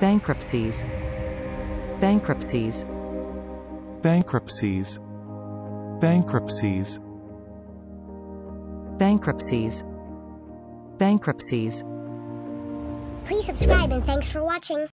bankruptcies. Bankruptcies. Bankruptcies. Bankruptcies. Bankruptcies. Bankruptcies. Please subscribe and thanks for watching.